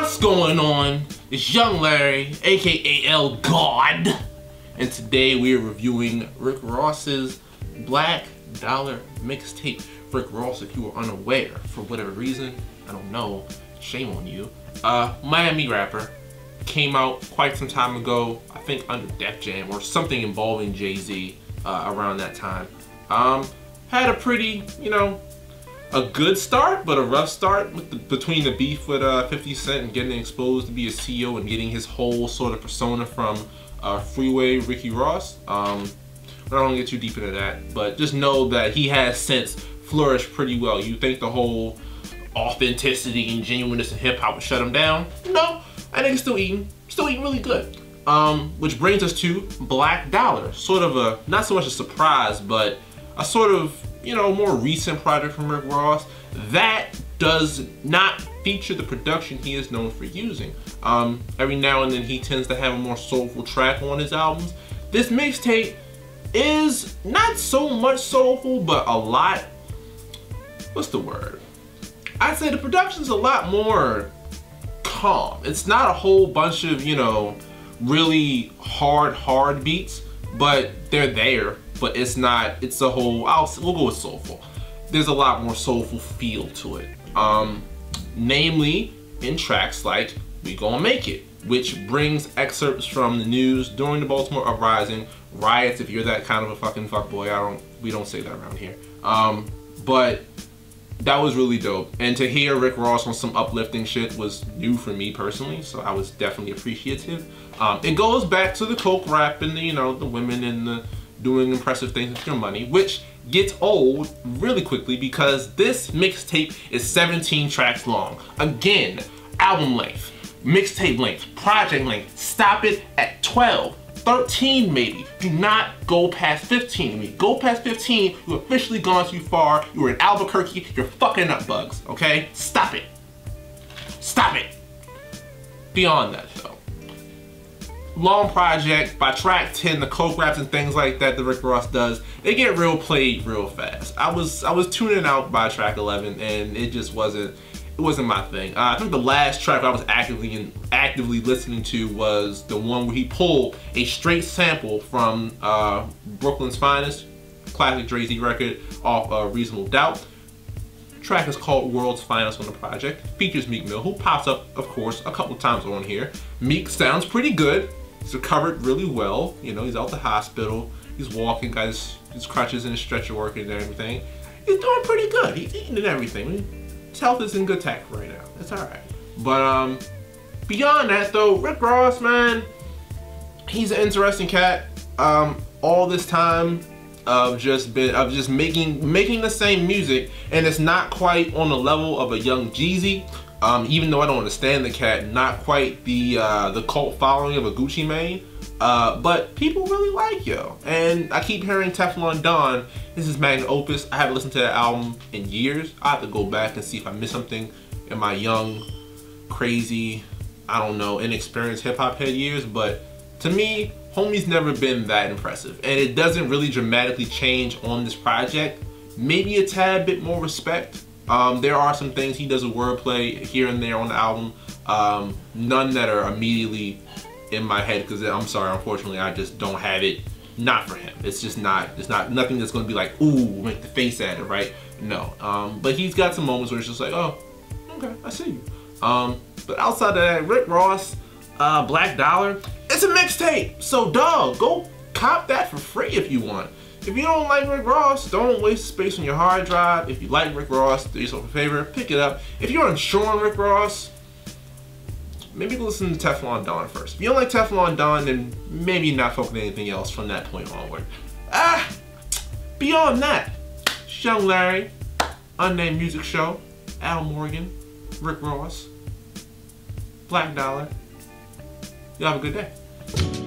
What's going on? It's Young Larry, aka L God, and today we are reviewing Rick Ross's Black Dollar mixtape. Rick Ross, if you were unaware, for whatever reason, I don't know, shame on you. Uh, Miami rapper, came out quite some time ago, I think under Def Jam or something involving Jay-Z uh, around that time. Um, had a pretty, you know, a good start, but a rough start the, between the beef with uh, 50 Cent and getting exposed to be a C.O. and getting his whole sort of persona from uh, Freeway Ricky Ross. Um, I don't want to get too deep into that, but just know that he has since flourished pretty well. You think the whole authenticity and genuineness of hip hop would shut him down? No, I think he's still eating, still eating really good. Um, which brings us to Black Dollar, sort of a, not so much a surprise, but a sort of you know, more recent project from Rick Ross, that does not feature the production he is known for using. Um, every now and then he tends to have a more soulful track on his albums. This mixtape is not so much soulful, but a lot, what's the word? I'd say the production's a lot more calm. It's not a whole bunch of, you know, really hard, hard beats, but they're there but it's not, it's a whole, I'll, we'll go with soulful. There's a lot more soulful feel to it. Um, namely, in tracks like We Gonna Make It, which brings excerpts from the news during the Baltimore uprising, riots if you're that kind of a fucking fuckboy. I don't, we don't say that around here. Um, but that was really dope. And to hear Rick Ross on some uplifting shit was new for me personally, so I was definitely appreciative. Um, it goes back to the coke rap and the, you know, the women and the doing impressive things with your money, which gets old really quickly because this mixtape is 17 tracks long. Again, album length, mixtape length, project length, stop it at 12. 13 maybe. Do not go past 15. When you go past 15, you've officially gone too far. You're in Albuquerque, you're fucking up bugs, okay? Stop it. Stop it. Beyond that though long project by track 10 the coke raps and things like that that rick ross does they get real played real fast i was i was tuning out by track 11 and it just wasn't it wasn't my thing uh, i think the last track i was actively in, actively listening to was the one where he pulled a straight sample from uh, brooklyn's finest classic Jay-Z record off uh, reasonable doubt track is called World's Finest on the project. Features Meek Mill, who pops up, of course, a couple times on here. Meek sounds pretty good. He's recovered really well. You know, he's out the hospital. He's walking, got his, his crutches and his stretcher working and everything. He's doing pretty good. He's eating and everything. His health is in good tack right now. It's all right. But um, beyond that though, Rick Ross, man, he's an interesting cat. Um, all this time of just been of just making making the same music, and it's not quite on the level of a young Jeezy, um, even though I don't understand the cat, not quite the uh, the cult following of a Gucci Mane. Uh, but people really like yo. And I keep hearing Teflon Don. This is magnum opus. I haven't listened to that album in years. I have to go back and see if I missed something in my young, crazy, I don't know, inexperienced hip hop head years. But to me, Homie's never been that impressive. And it doesn't really dramatically change on this project. Maybe a tad bit more respect um, there are some things he does a wordplay here and there on the album. Um, none that are immediately in my head because I'm sorry, unfortunately, I just don't have it. Not for him. It's just not. It's not nothing that's going to be like, ooh, make the face at it, right? No. Um, but he's got some moments where it's just like, oh, okay, I see you. Um, but outside of that, Rick Ross, uh, Black Dollar, it's a mixtape. So, dog, go cop that for free if you want. If you don't like Rick Ross, don't waste space on your hard drive. If you like Rick Ross, do yourself a favor, pick it up. If you're unsure on Rick Ross, maybe listen to Teflon Don first. If you don't like Teflon Don, then maybe not focus on anything else from that point onward. Ah, beyond that, Young Larry, Unnamed Music Show, Al Morgan, Rick Ross, Black Dollar. You have a good day.